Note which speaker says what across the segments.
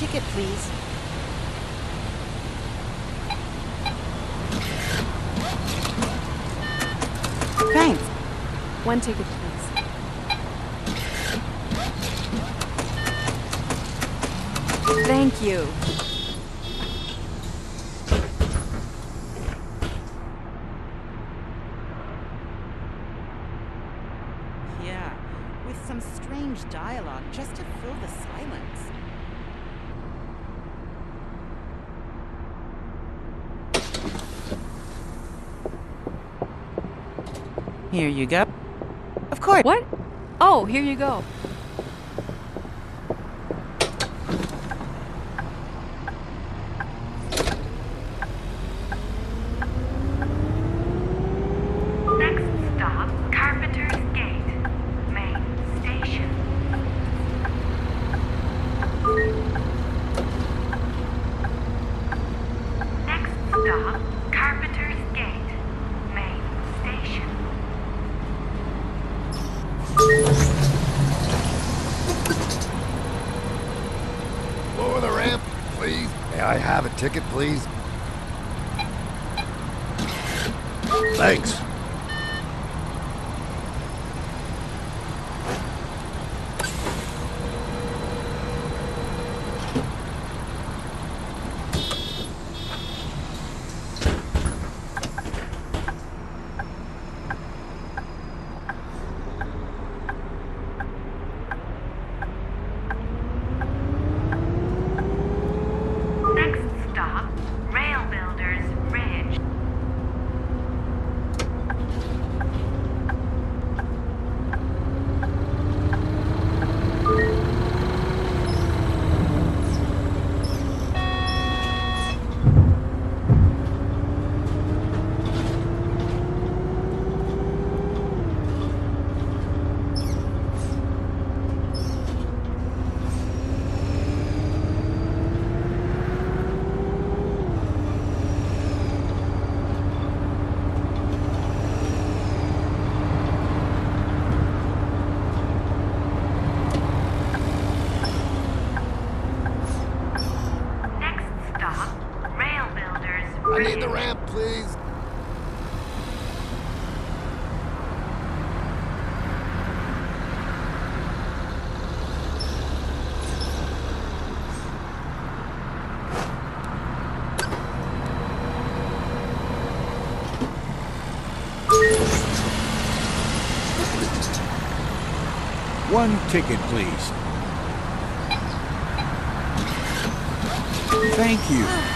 Speaker 1: ticket, please. Thanks.
Speaker 2: One ticket, please. Thank you.
Speaker 1: Here you go. Of course.
Speaker 2: What? Oh, here you go.
Speaker 3: please
Speaker 4: One ticket, please. Thank you.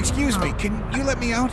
Speaker 5: Excuse me, can you let me out?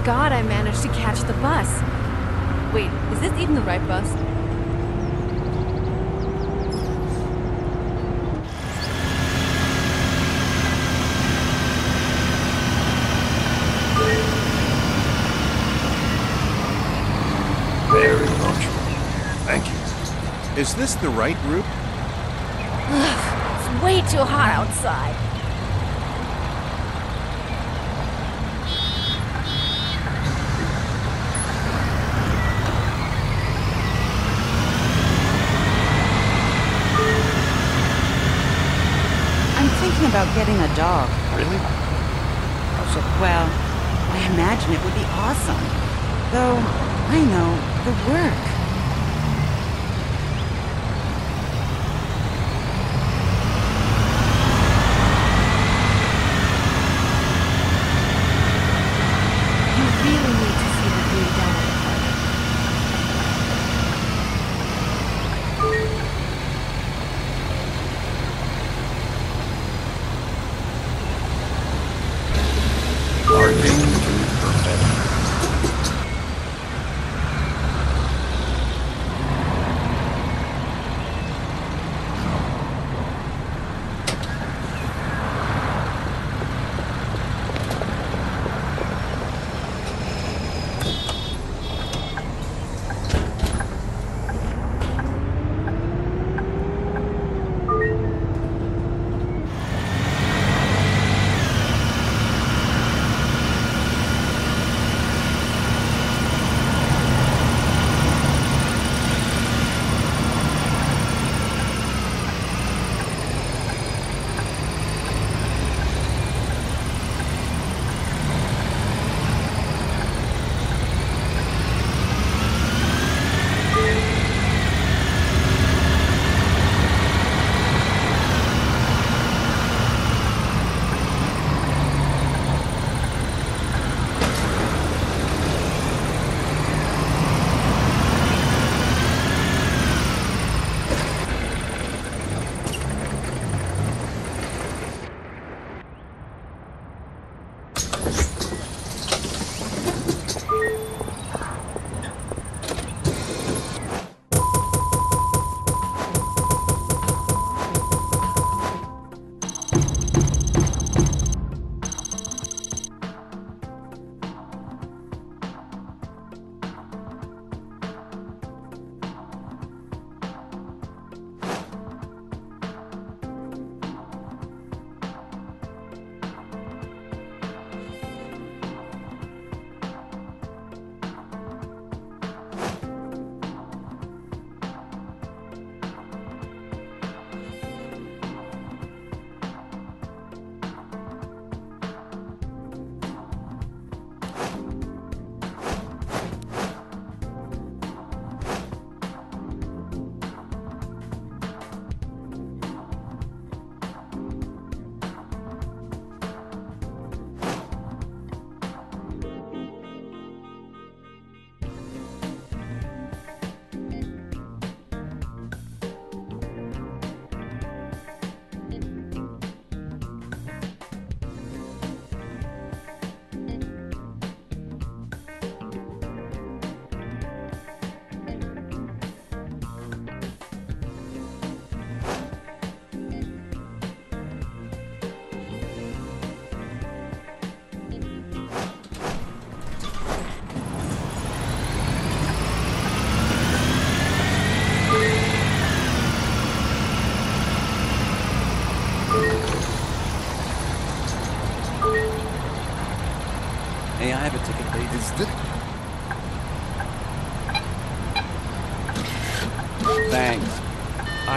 Speaker 5: Thank God I managed to catch the bus. Wait, is this even the right bus?
Speaker 3: Very punctual. Thank you.
Speaker 6: Is this the right route?
Speaker 5: Ugh, It's way too hot outside.
Speaker 1: I'm thinking about getting a dog.
Speaker 3: Really? Up?
Speaker 1: Well, I imagine it would be awesome. Though, I know, the work.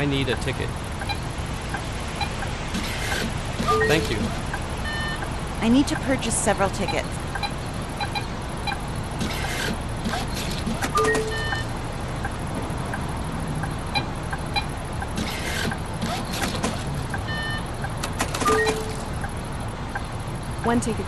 Speaker 7: I
Speaker 8: need a ticket. Thank you.
Speaker 1: I need to purchase several tickets.
Speaker 5: One ticket,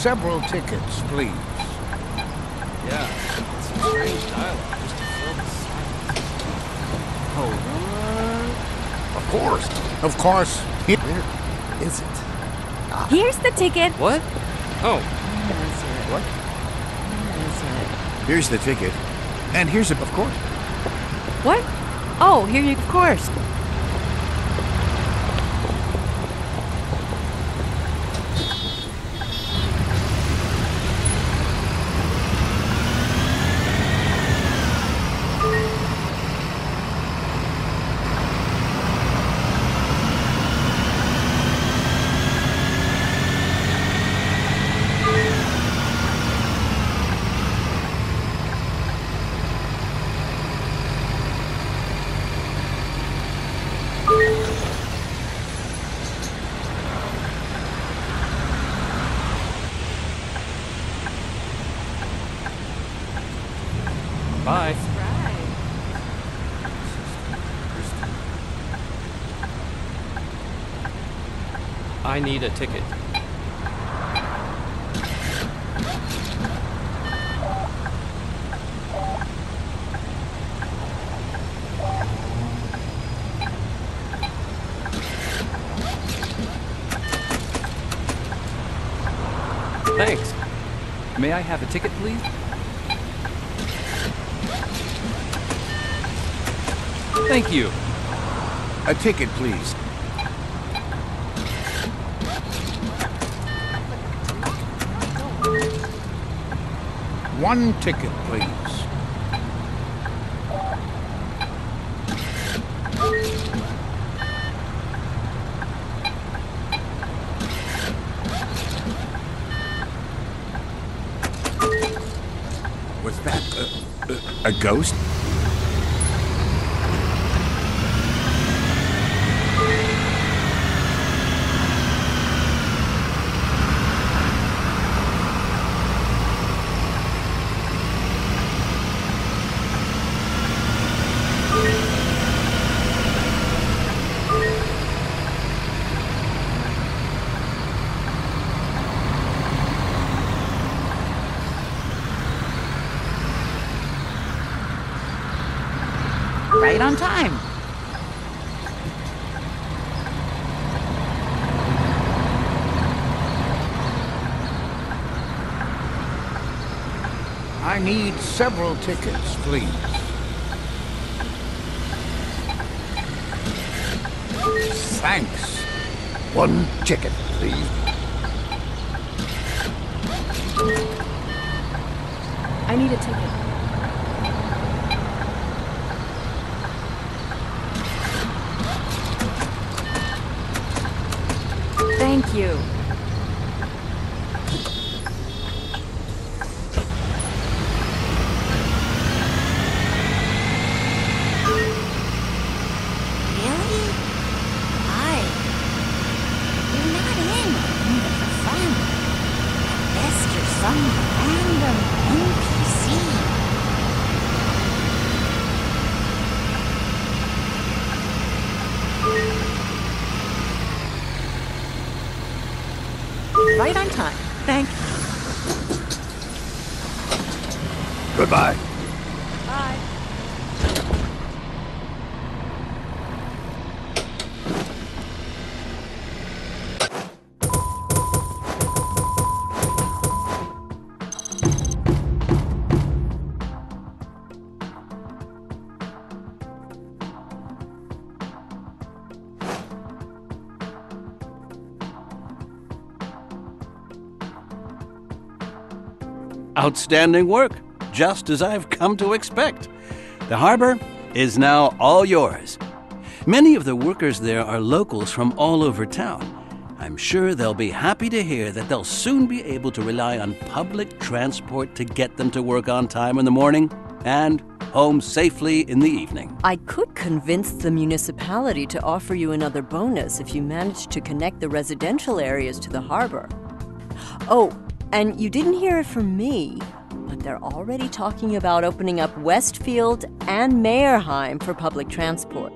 Speaker 4: several tickets, please.
Speaker 8: Yeah. With some strange dialogue just to fill the silence.
Speaker 4: Oh, Of course. Of course. Here. Where is it? Ah.
Speaker 9: Here's the ticket.
Speaker 8: What? Oh,
Speaker 1: Where is it?
Speaker 4: What?
Speaker 1: Where is it?
Speaker 4: Here's the ticket. And here's it, of course.
Speaker 9: What? Oh, here you.
Speaker 1: Of course.
Speaker 8: bye.
Speaker 1: Right.
Speaker 8: I need a ticket. Thanks.
Speaker 10: May I have a ticket, please? Thank you.
Speaker 4: A ticket, please. One ticket, please. Was that a, a, a ghost?
Speaker 1: Right on time.
Speaker 4: I need several tickets, please. Thanks. One ticket, please.
Speaker 9: I need a ticket. Thank you.
Speaker 2: Really? Why? You're not in in it for fun. At best, you're some random NPC.
Speaker 1: Right on time. Thank you.
Speaker 4: Goodbye.
Speaker 11: Outstanding work, just as I've come to expect. The harbor is now all yours. Many of the workers there are locals from all over town. I'm sure they'll be happy to hear that they'll soon be able to rely on public transport to get them to work on time in the morning and home safely in the evening.
Speaker 9: I could convince the municipality to offer you another bonus if you manage to connect the residential areas to the harbor. Oh, and you didn't hear it from me, but they're already talking about opening up Westfield and Mayerheim for public transport.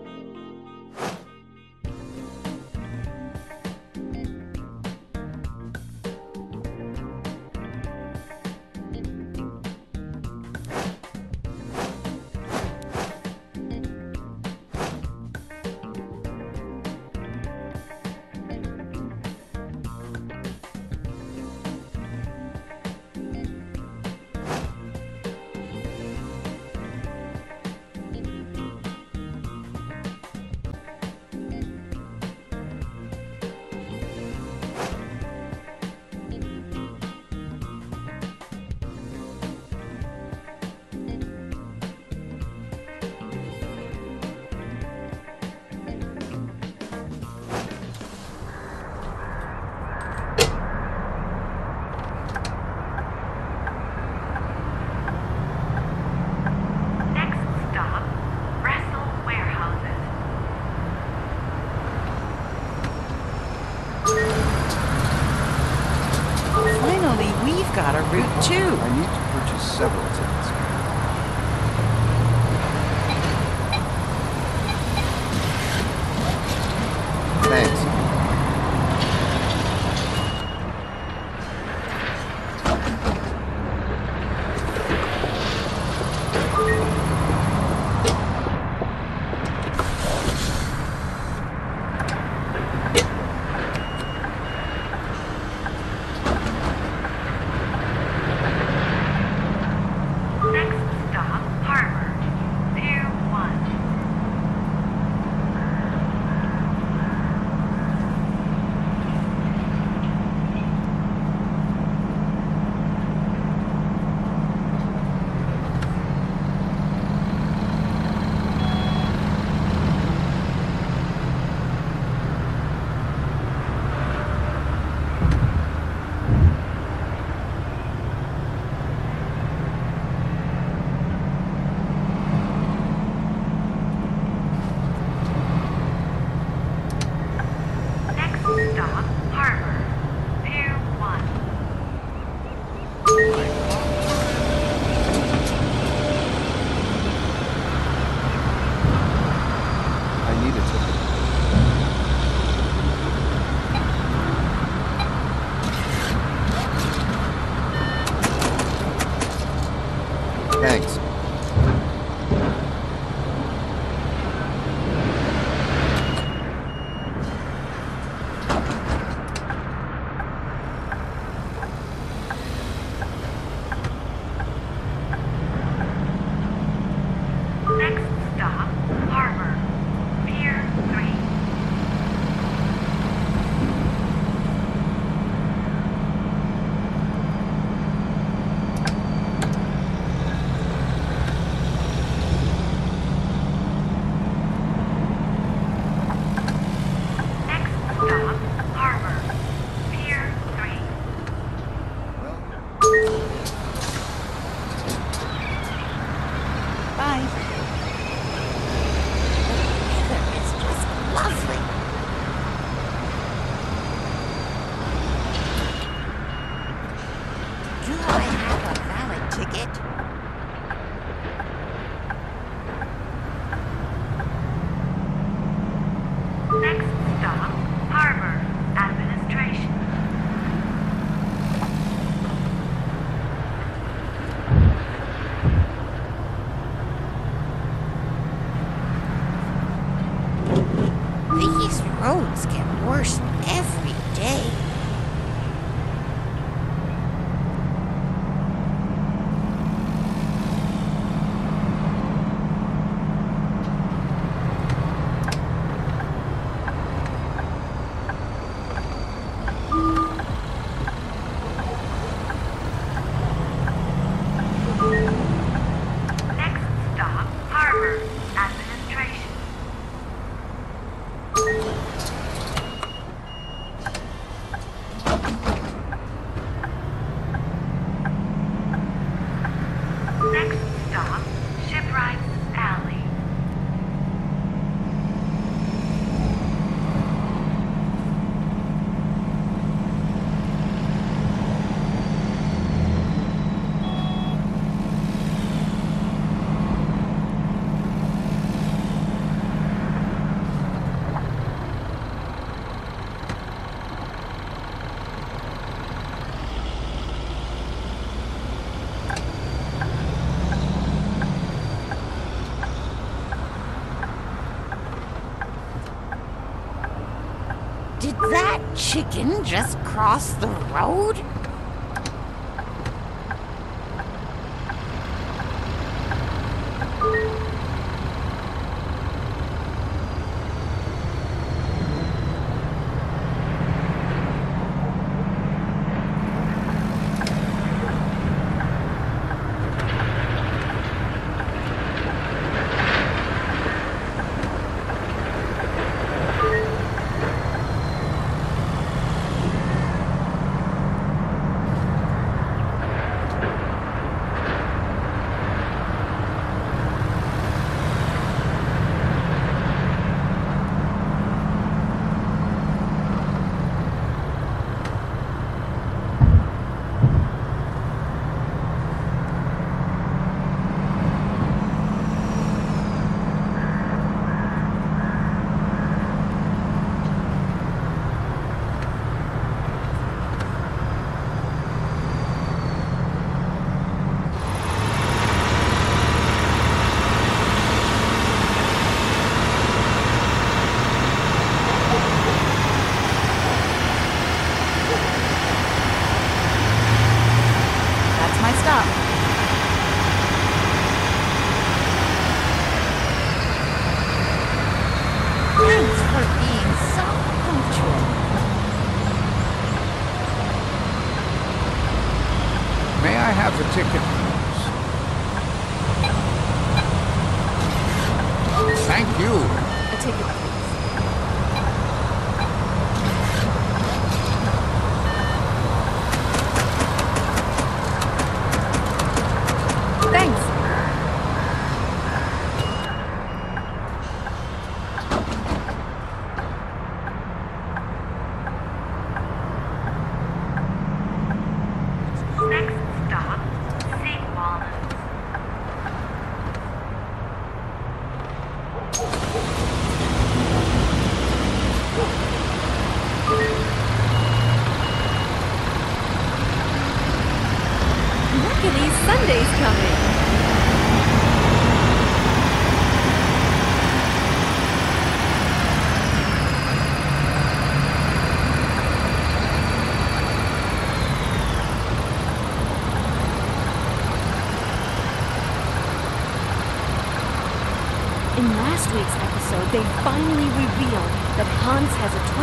Speaker 1: That chicken just crossed the road?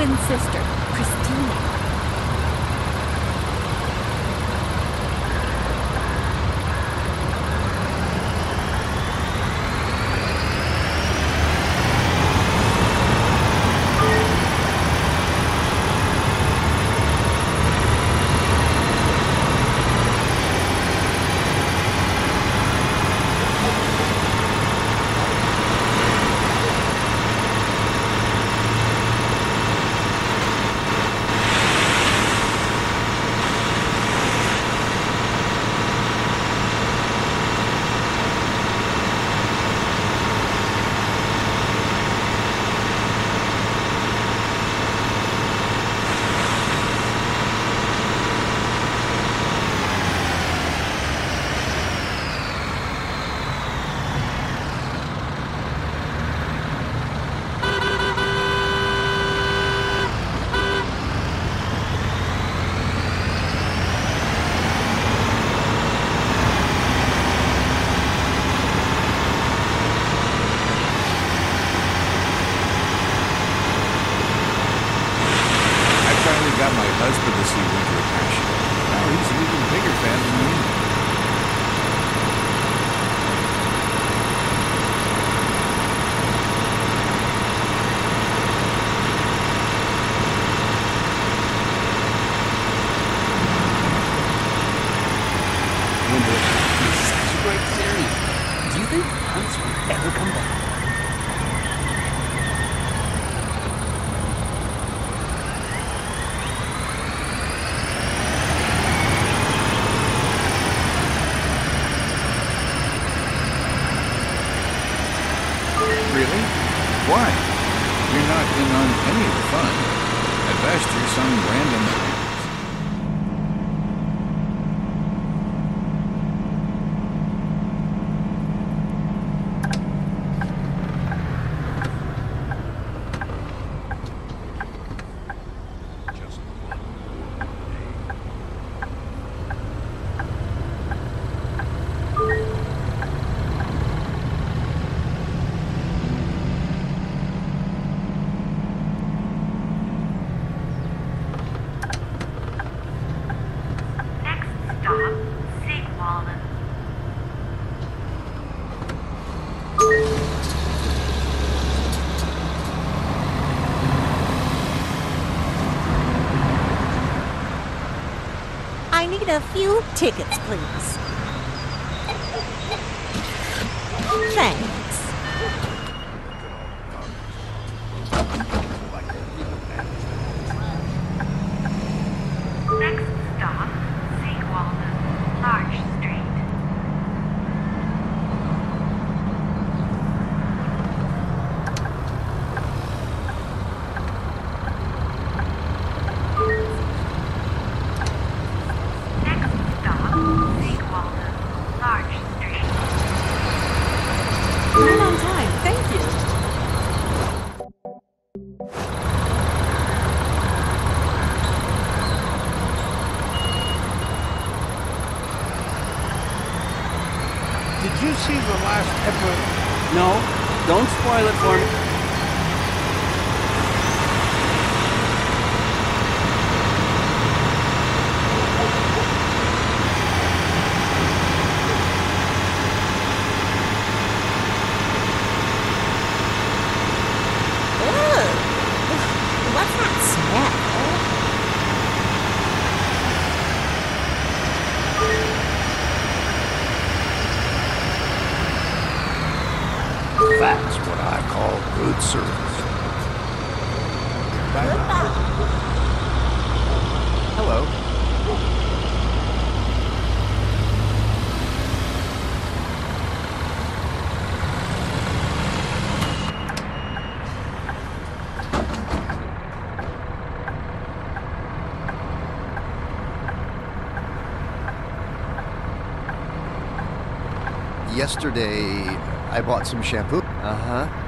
Speaker 4: Princess. Why? You're not in on any of the fun. At best, you're some random
Speaker 2: a few tickets, please.
Speaker 3: Yesterday, I bought some shampoo. Uh huh.